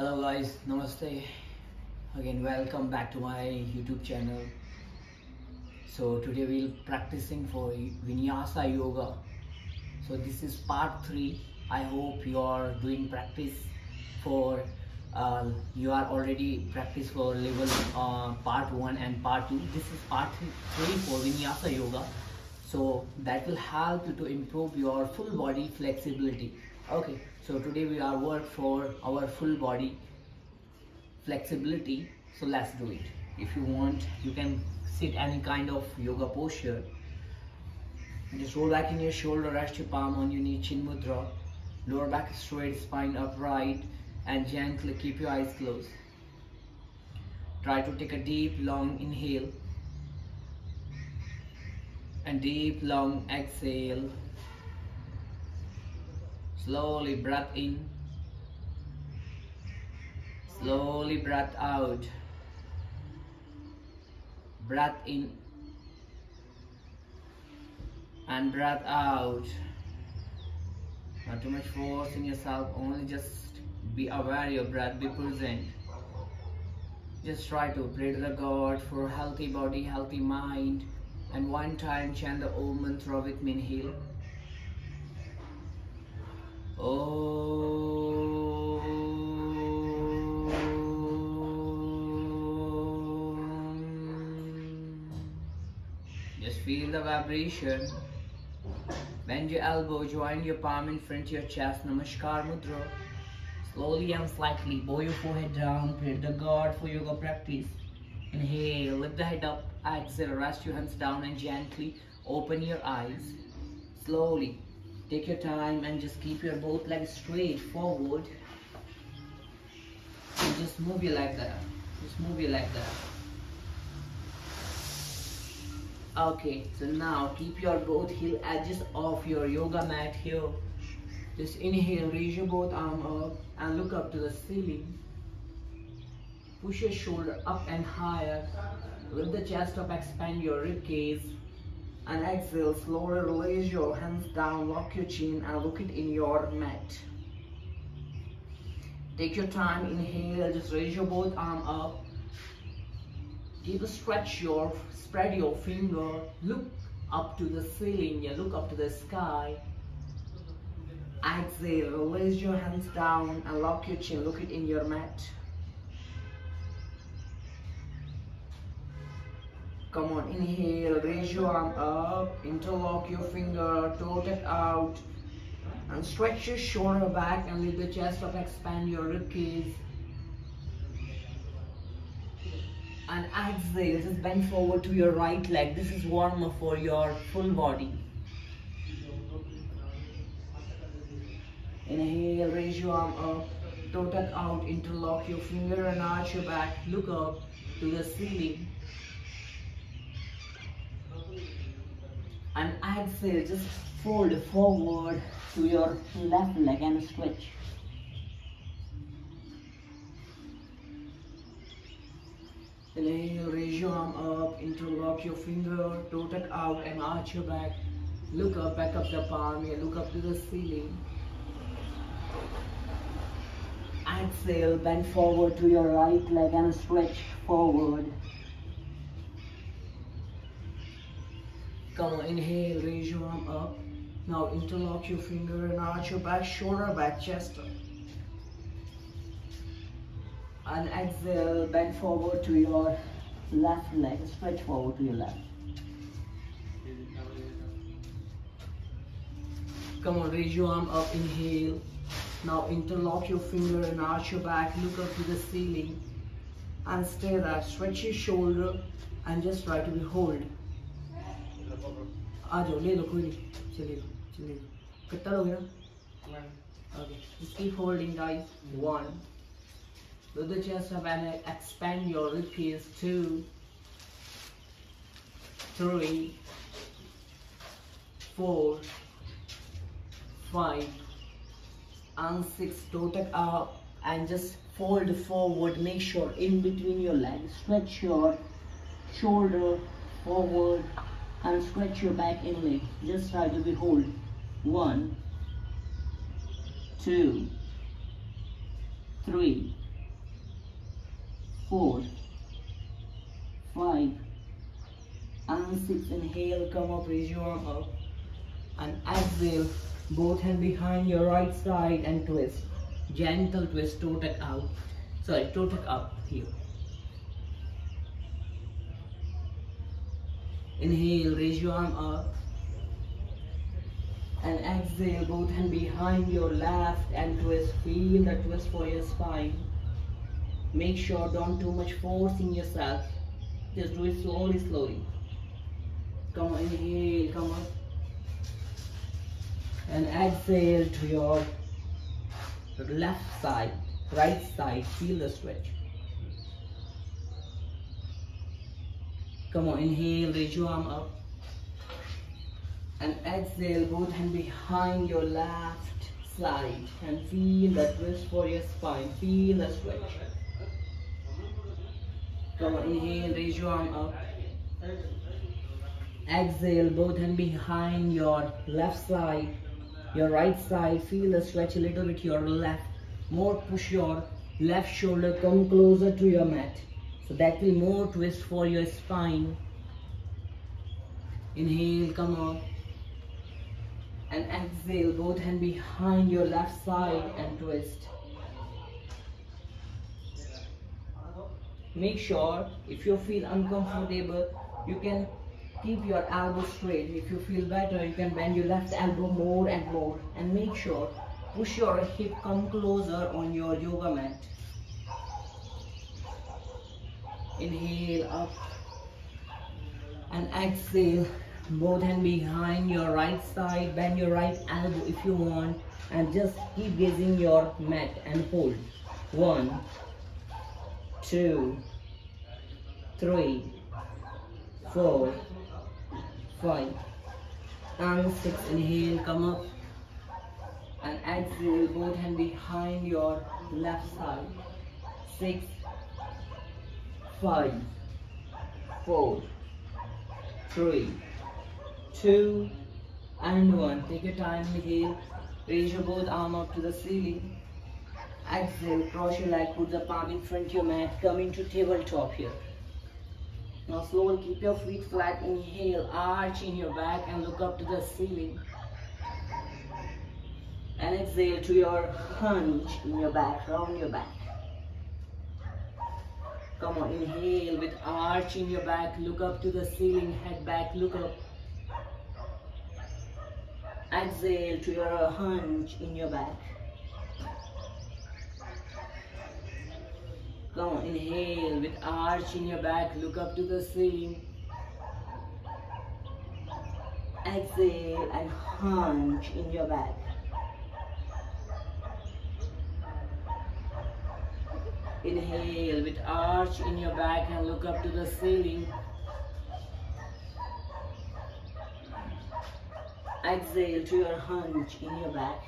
hello guys namaste. Again welcome back to my youtube channel. So today we'll practicing for vinyasa yoga. So this is part 3 i hope you are doing practice for uh, you are already practice for level uh, part 1 and part 2 this is part 3 for vinyasa yoga. So that will help you to improve your full body flexibility. Okay so today we are work for our full body flexibility. So let's do it. If you want you can sit any kind of yoga posture. Just roll back in your shoulder rest your palm on your knee chin mudra. Lower back straight spine upright and gently keep your eyes closed. Try to take a deep long inhale. And deep long exhale Slowly breath in. Slowly breath out. Breath in. And breath out. Not too much force in yourself. Only just be aware of your breath. Be present. Just try to pray to the God for healthy body, healthy mind. And one time chant the Om mantra with me. Inhale. Just feel the vibration. Bend your elbow, join your palm in front of your chest, Namaskar Mudra. Slowly and slightly bow your forehead down, pray to God for yoga practice. Inhale, lift the head up, exhale, rest your hands down and gently open your eyes. Slowly Take your time and just keep your both legs straight forward. And just move your leg there. Just move your leg there. Okay, so now keep your both heel edges off your yoga mat here. Just inhale, raise your both arm up and look up to the ceiling. Push your shoulder up and higher. Lift the chest up, expand your rib cage and exhale slowly release your hands down lock your chin and look it in your mat. Take your time inhale just raise your both arm up. A stretch your spread your finger look up to the ceiling yeah look up to the sky. Exhale release your hands down and lock your chin look it in your mat Come on, inhale, raise your arm up, interlock your finger, toe it out, and stretch your shoulder back and lift the chest up, expand your rib cage. And exhale, just bend forward to your right leg. This is warmer for your full body. Inhale, raise your arm up, toe tuck out, interlock your finger and arch your back. Look up to the ceiling. And exhale just fold forward to your left leg and stretch then Inhale, raise your arm up, interlock your finger, toe it out and arch your back. Look up, back up the palm here, look up to the ceiling. Exhale, bend forward to your right leg and stretch forward. On, inhale, raise your arm up. Now interlock your finger and arch your back, shoulder back, chest up. And exhale, bend forward to your left leg, stretch forward to your left. Come on, raise your arm up, inhale. Now interlock your finger and arch your back, look up to the ceiling. And stay there, stretch your shoulder and just try to hold. आ जाओ ले लो कोई नहीं चले लो चले लो कितना हो गया okay just keep holding guys one do the chest up and expand your rib cage two three four five and six toe tuck up and just fold forward make sure in between your legs stretch your shoulder forward and stretch your back inlet. Just try to be hold. One, two, three, four, five, and six. Inhale, come up, raise your arm up. And exhale, both hand behind your right side and twist. Gentle twist, toe tuck out. Sorry, toe tuck up here. Inhale, raise your arm up. And exhale, both hand behind your left and twist. Feel the twist for your spine. Make sure don't too much forcing yourself. Just do it slowly, slowly. Come on, inhale, come on. And exhale to your left side, right side. Feel the stretch. Come on, inhale, raise your arm up. And exhale, both hand behind your left side. And feel the twist for your spine. Feel the stretch. Come on, inhale, raise your arm up. Exhale, both hand behind your left side, your right side. Feel the stretch a little bit your left. More push your left shoulder, come closer to your mat. So that will more twist for your spine. Inhale, come on. And exhale, both hand behind your left side and twist. Make sure if you feel uncomfortable, you can keep your elbow straight. If you feel better, you can bend your left elbow more and more. And make sure, push your hip come closer on your yoga mat. Inhale up and exhale. Both hand behind your right side. Bend your right elbow if you want. And just keep gazing your mat and hold. One, two, three, four, five, and six. Inhale, come up. And exhale, both hand behind your left side. Six, five, four, three, two, and one. Take your time, inhale. Raise your both arm up to the ceiling. Exhale, cross your leg, put the palm in front of your mat. Come into tabletop here. Now slowly keep your feet flat. Inhale, arch in your back and look up to the ceiling. And exhale to your hunch in your back, round your back. Come on, inhale with arch in your back, look up to the ceiling, head back, look up. Exhale to your hunch in your back. Come on, inhale with arch in your back, look up to the ceiling. Exhale and hunch in your back. Inhale with arch in your back and look up to the ceiling. Exhale to your hunch in your back.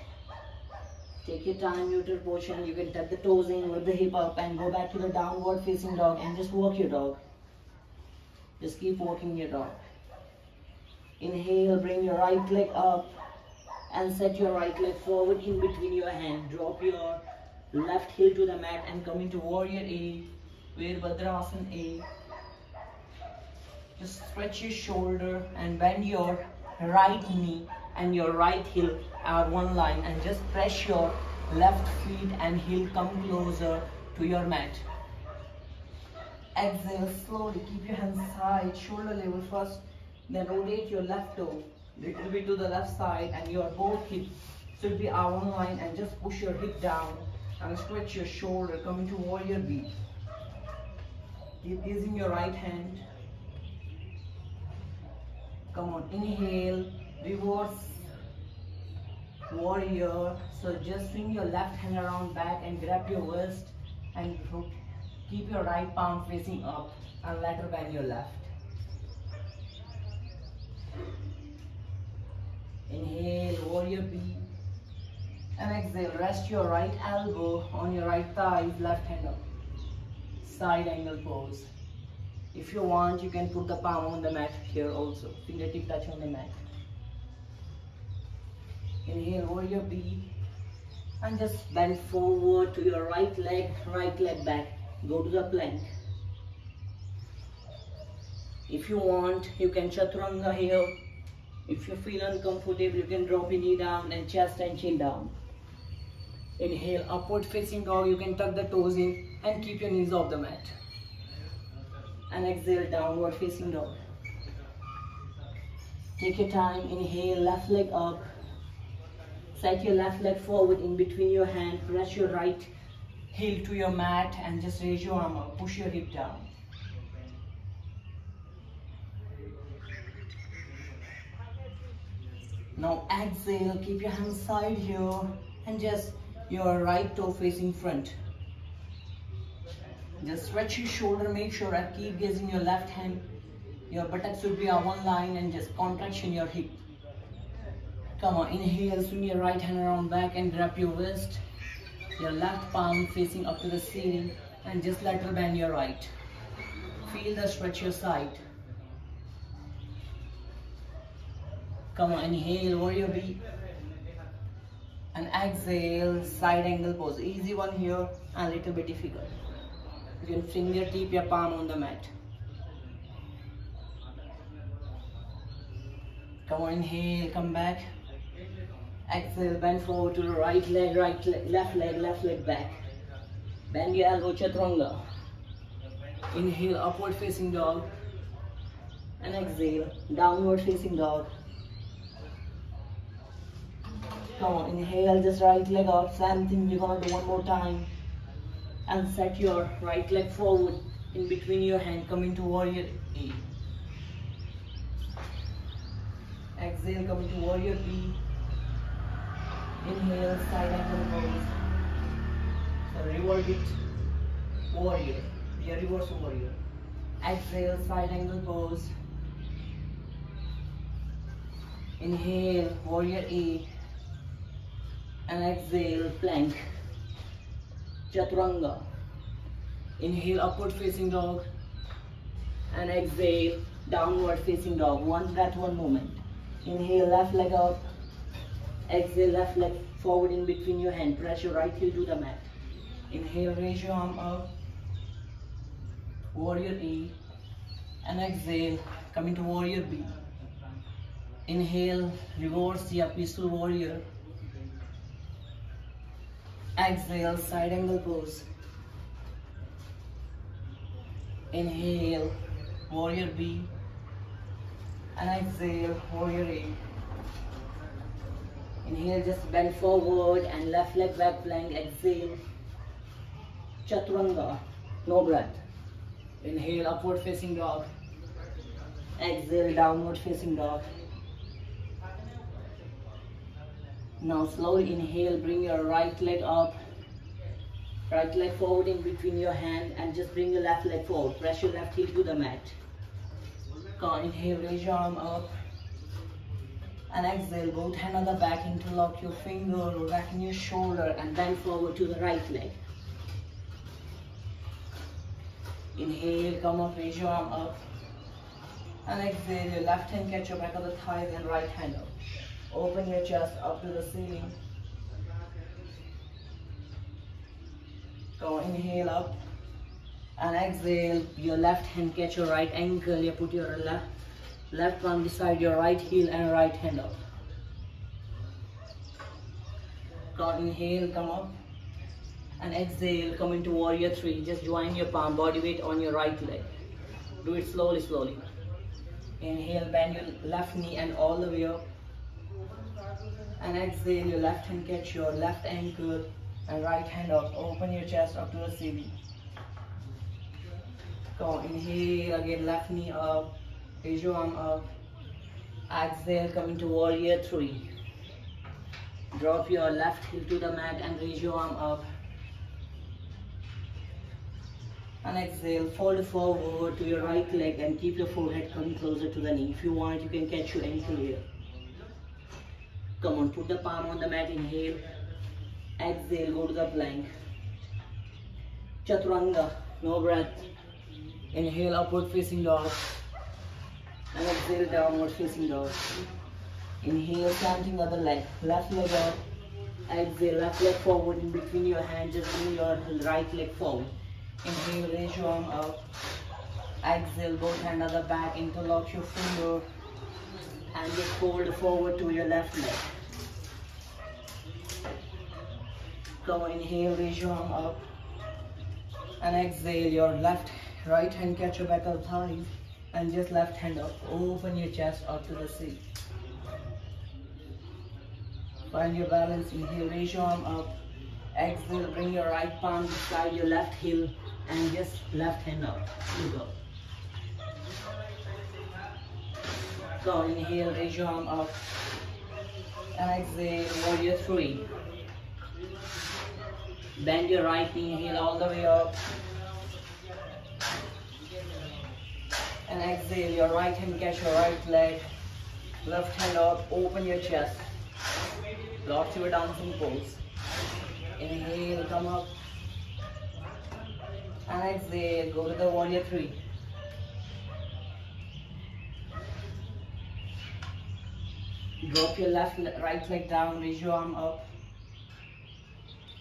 Take your time, neutral position. You can tuck the toes in with the hip up and go back to the downward facing dog and just walk your dog. Just keep walking your dog. Inhale, bring your right leg up and set your right leg forward in between your hand. Drop your left heel to the mat and coming to warrior A, where Virabhadrasana A. Just stretch your shoulder and bend your right knee and your right heel are one line and just press your left feet and heel come closer to your mat. Exhale slowly, keep your hands side, shoulder level first, then rotate your left toe little bit to the left side and your both hips should be on one line and just push your hip down and stretch your shoulder, come into warrior B. Keep using your right hand. Come on, inhale, reverse warrior. So just swing your left hand around back and grab your wrist and hook. keep your right palm facing up and lateral bend your left. Inhale, warrior B. And exhale, rest your right elbow on your right thigh, left hand up. Side angle pose. If you want, you can put the palm on the mat here also. Fingertip touch on the mat. Inhale, your B. And just bend forward to your right leg, right leg back. go to the plank if you want you can chaturanga here if you feel uncomfortable you can drop your knee down and chest and chin down inhale upward facing dog you can tuck the toes in and keep your knees off the mat and exhale downward facing dog take your time inhale left leg up set your left leg forward in between your hand press your right heel to your mat and just raise your arm up. Push your hip down. Now exhale, keep your hands side here and just your right toe facing front. Just stretch your shoulder, make sure I keep gazing your left hand. Your buttocks should be on one line and just contraction your hip. Come on, inhale, swing your right hand around back and grab your wrist your left palm facing up to the ceiling and just lateral bend your right. Feel the stretch your side. Come on, inhale, warrior B. And exhale, side angle pose. Easy one here and little bit difficult. You can fingertip your palm on the mat. Come on, inhale, come back. Exhale, bend forward to the right leg, right leg, left leg, left leg back. Bend your elbow, chaturanga. Inhale, upward facing dog. And exhale, downward facing dog. Come on, inhale, just right leg up. Same thing, we're gonna do one more time. And set your right leg forward in between your hand, coming to warrior A. Exhale, coming to warrior B. Inhale, side angle pose. So reverse it, warrior. A reverse warrior. Exhale, side angle pose. Inhale, warrior A. And exhale, plank. Chaturanga. Inhale, upward facing dog. And exhale, downward facing dog. One breath, one moment. Inhale, left leg up. Exhale, left leg forward in between your hand. Press your right heel to the mat. Inhale, raise your arm up. Warrior E. And exhale, coming to warrior B. Inhale, reverse your peaceful warrior. Exhale, side angle pose. Inhale, warrior B. And exhale, warrior A. Inhale, just bend forward and left leg back plank. Exhale. Chaturanga. No breath. Inhale, upward facing dog. Exhale, downward facing dog. Now slowly inhale, bring your right leg up. Right leg forward in between your hand and just bring your left leg forward. Press your left heel to the mat. Come inhale, raise your arm up and exhale, both hand on the back, interlock your finger back in your shoulder and bend forward to the right leg. Inhale, come up, raise your arm up. And exhale, your left hand catch your back of the thighs and right hand up. Open your chest up to the ceiling. Go inhale up. And exhale, your left hand catch your right ankle. You put your left left palm beside your right heel and right hand up. Come inhale, come up. And exhale, come into warrior three. Just join your palm, body weight on your right leg. Do it slowly, slowly. Inhale, bend your left knee and all the way up. And exhale, your left hand catch your left ankle and right hand up. Open your chest up to the ceiling. go inhale, again left knee up Raise your arm up. Exhale, coming to warrior three. Drop your left heel to the mat and raise your arm up. And exhale, fold forward to your right leg and keep your forehead coming closer to the knee. If you want, you can catch your ankle here. Come on, put the palm on the mat, inhale. Exhale, go to the plank. Chaturanga, no breath. Inhale, upward facing dog and exhale downward facing dog. Inhale, planting other leg, left leg up. Exhale, left leg forward in between your hands, just bring your right leg forward. Inhale, raise your arm up. Exhale, both hand on the back, interlock your finger and just fold forward to your left leg. Go inhale, raise your arm up. And exhale, your left, right hand catch your back of thigh and just left hand up. Open your chest up to the seat. Find your balance, inhale, raise your arm up. Exhale, bring your right palm beside your left heel and just left hand up. You go. Go, inhale, raise your arm up. And exhale, warrior three. Bend your right knee, heel all the way up. And exhale, your right hand catch your right leg. Left hand up, open your chest. Lock your dancing pose. Inhale, come up. And exhale, go to the warrior three. Drop your left, right leg down, raise your arm up.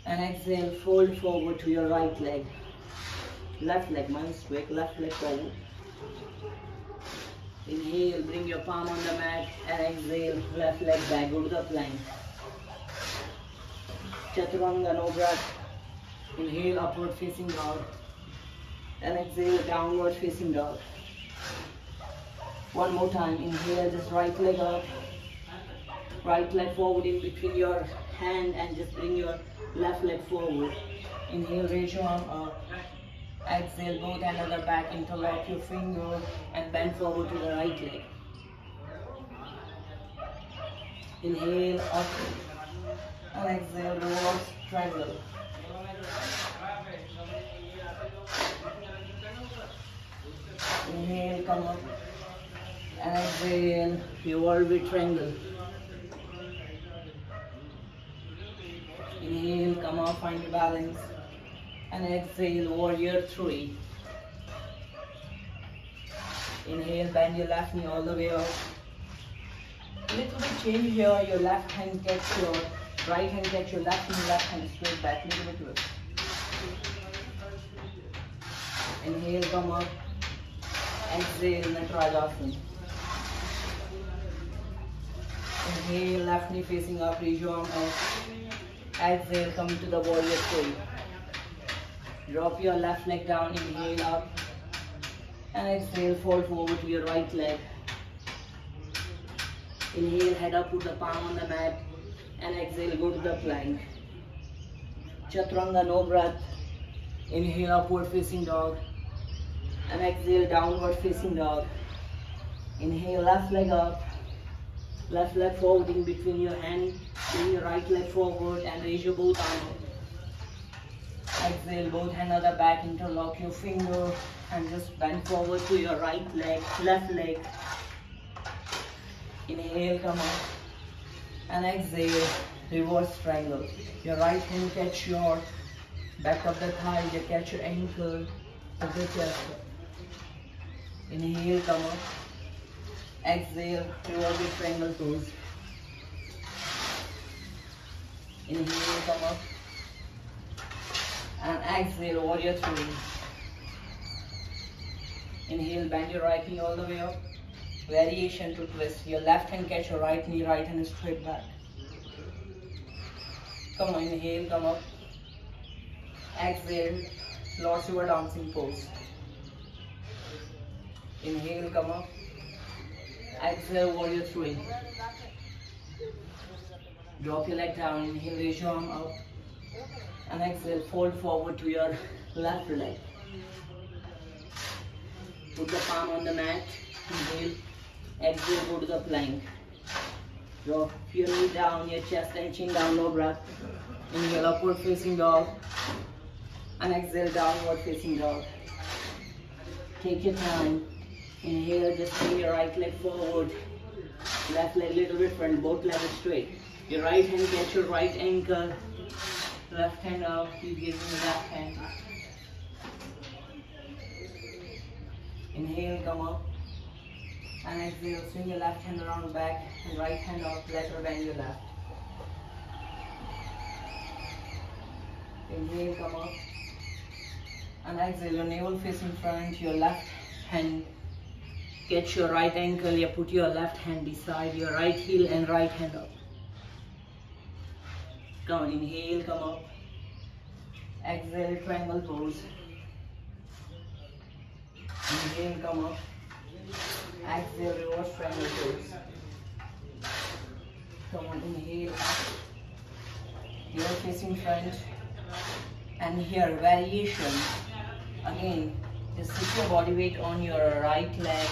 And exhale, fold forward to your right leg. Left leg, mind straight, left leg forward. Inhale, bring your palm on the mat and exhale, left leg back, go to the plank. Chaturanga, no breath. Inhale, upward facing dog. And exhale, downward facing dog. One more time, inhale, just right leg up. Right leg forward in between your hand and just bring your left leg forward. Inhale, raise your arm up. Exhale, both hand on the back, interlock your finger and bend forward to the right leg. Inhale, up. And exhale, reverse triangle. Inhale, come up. And exhale, revolve triangle. Inhale, come up, find your balance. And exhale, warrior three. Inhale, bend your left knee all the way up. Little bit change here, your left hand gets your right hand gets your left knee, left hand straight back, little bit twist. Inhale, come up. Exhale, Natarajasana. Inhale, left knee facing up, raise your arm up. Exhale, come to the warrior pose. Drop your left leg down, inhale up. And exhale, fold forward to your right leg. Inhale, head up, put the palm on the mat. And exhale, go to the plank. Chaturanga, no breath. Inhale, upward facing dog. And exhale, downward facing dog. Inhale, left leg up. Left leg in between your hand. Bring your right leg forward and raise your both arms. Exhale, both hands on the back, interlock your finger and just bend forward to your right leg, left leg. Inhale, come up. And exhale, reverse triangle. Your right hand catch your back of the thigh, you catch your ankle of the chest. Inhale, come up. Exhale, reverse your triangle pose. Inhale, come up. And exhale warrior three. Inhale bend your right knee all the way up. Variation to twist. Your left hand catch your right knee right hand straight back. Come on inhale come up. Exhale Lord your dancing pose. Inhale come up exhale warrior three drop your leg down inhale raise your arm up and exhale, fold forward to your left leg. Put the palm on the mat, inhale, exhale, go to the plank. Drop your knee down, your chest and chin down, no breath. Inhale, upward facing dog. And exhale, downward facing dog. Take your time. Inhale, just bring your right leg forward. Left leg a little bit front, both legs straight. Your right hand catch your right ankle left hand up, you give me left hand. Inhale, come up. And exhale, swing your left hand around back and right hand up, lateral bend your left. Inhale, come up. and exhale your navel face in front your left hand get your right ankle you put your left hand beside your right heel and right hand up. Come on inhale come up. Exhale triangle pose. Inhale come up. Exhale reverse triangle pose. Come on inhale up. You're facing front. And here variation. Again just put your body weight on your right leg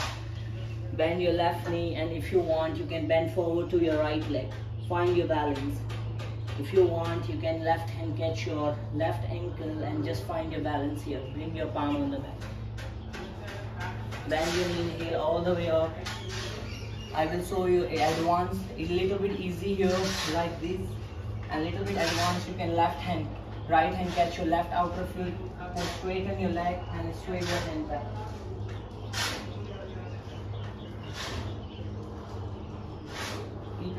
bend your left knee and if you want you can bend forward to your right leg. Find your balance. If you want you can left hand catch your left ankle and just find your balance here. Bring your palm on the back. Bend your knee inhale all the way up. I will show you advanced. A little bit easy here like this. A little bit advanced you can left hand right hand catch your left outer foot straighten your leg and straight your hand back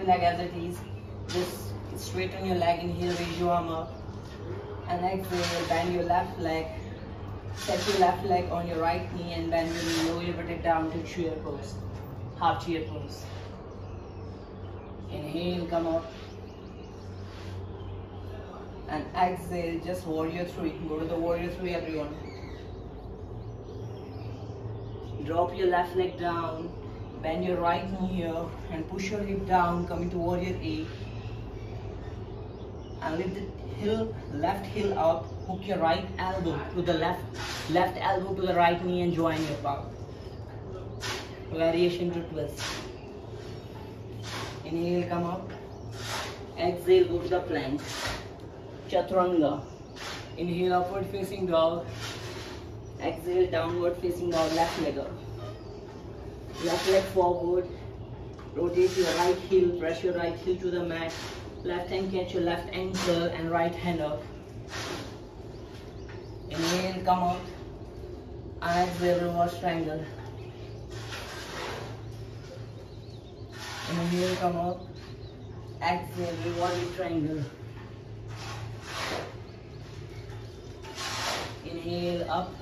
your leg as it is. Just straighten your leg inhale raise your arm up. And exhale bend your left leg. Set your left leg on your right knee and bend your knee lower your body down to chair pose half chair pose inhale come up. And exhale just warrior three. Go to the warrior three everyone. Drop your left leg down bend your right knee here and push your hip down coming to warrior A and lift the heel left heel up hook your right elbow to the left left elbow to the right knee and join your palm variation to twist inhale come up. Exhale go to the plank. Chaturanga. Inhale upward facing dog. Exhale downward facing dog left leg up left leg forward rotate your right heel press your right heel to the mat. Left hand catch your left ankle and right hand up. Inhale come out. Exhale reverse triangle inhale come up exhale reverse triangle. Inhale up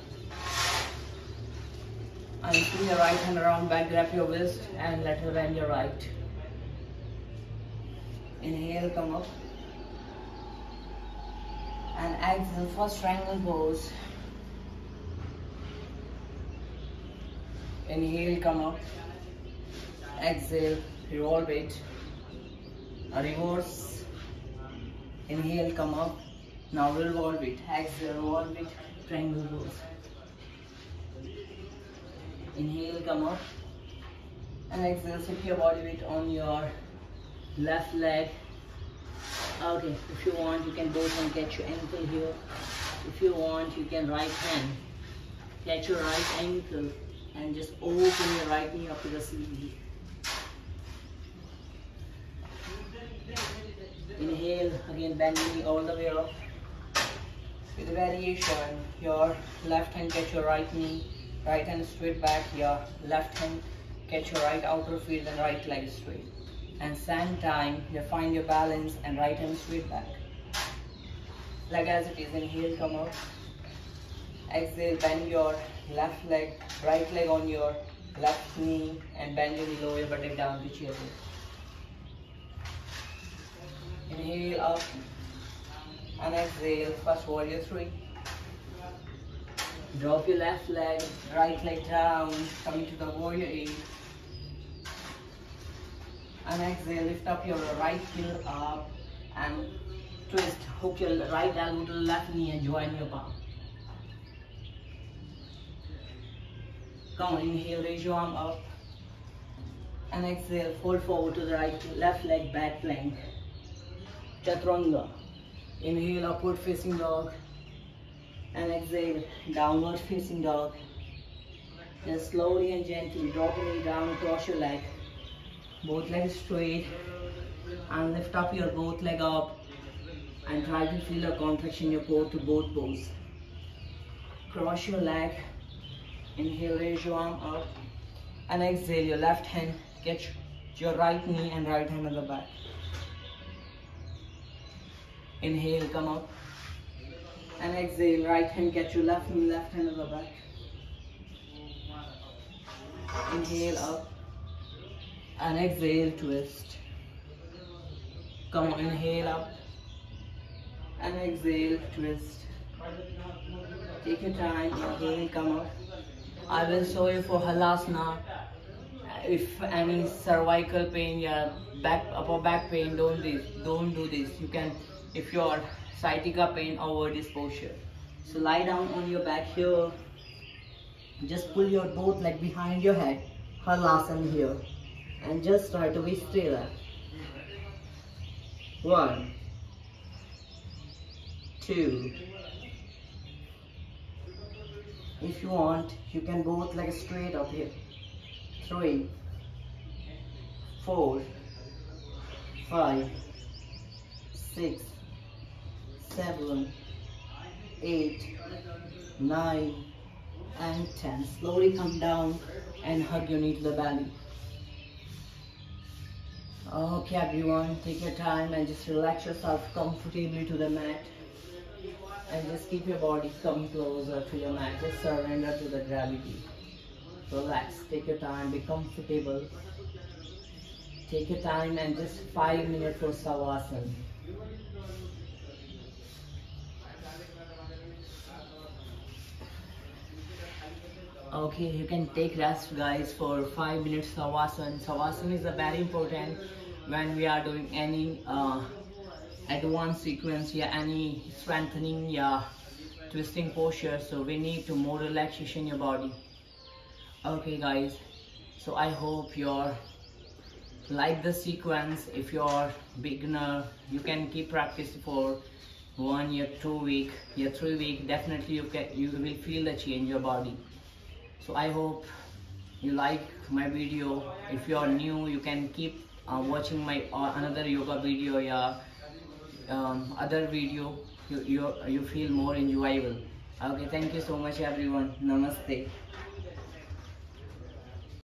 and your right hand around back grab your wrist and let her bend your right. Inhale come up. And exhale first triangle pose. Inhale come up. Exhale revolve it reverse. Inhale come up. Now revolve it exhale revolve it triangle pose inhale come up. And exhale sit your body weight on your left leg. Okay if you want you can both and catch your ankle here. If you want you can right hand. Catch your right ankle and just open your right knee up to the ceiling. Inhale again bend knee all the way up. With variation your left hand catch your right knee right hand straight back your left hand catch your right outer field and right leg straight. And same time you find your balance and right hand straight back. Leg as it is inhale come up exhale bend your left leg right leg on your left knee and bend your lower buttock down to chair. Inhale up. And exhale first warrior three drop your left leg right leg down coming to the warrior A and exhale lift up your right heel up and twist. Hook your right elbow to the left knee and join your palm. Come on inhale raise your arm up. And exhale fold forward to the right left leg back plank. Chaturanga. Inhale upward facing dog and exhale downward facing dog just slowly and gently drop your knee down cross your leg both legs straight and lift up your both leg up and try to feel a contraction in your core to both pose. Cross your leg, inhale, raise your arm up and exhale your left hand, catch your right knee and right hand on the back. Inhale, come up and exhale right hand get your left knee left hand the back. Inhale up. And exhale twist. Come on inhale up. And exhale twist. Take your time inhale come up. I will show you for halasana if any cervical pain yeah back upper back pain don't this don't do this. You can if your sciatica pain over this posture. So lie down on your back here. Just pull your both leg behind your head halasana here. And just try to be still. One two. If you want you can both like straight up here. Three four five, six, seven, eight, nine, and 10. Slowly come down and hug your knee to the belly. Okay everyone, take your time and just relax yourself comfortably to the mat. And just keep your body come closer to your mat. Just surrender to the gravity. Relax, take your time, be comfortable. Take your time and just 5 minutes for Savasana. Okay, you can take rest guys for 5 minutes Savasana. Savasana is a very important when we are doing any uh, advanced sequence, yeah, any strengthening, yeah, twisting posture. So we need to more relaxation your body. Okay guys, so I hope you're like the sequence if you're beginner you can keep practice for one year two week year three week definitely you can you will feel the change in your body so i hope you like my video. If you are new you can keep uh, watching my uh, another yoga video yeah um, other video. You, you you feel more enjoyable. Okay thank you so much everyone. Namaste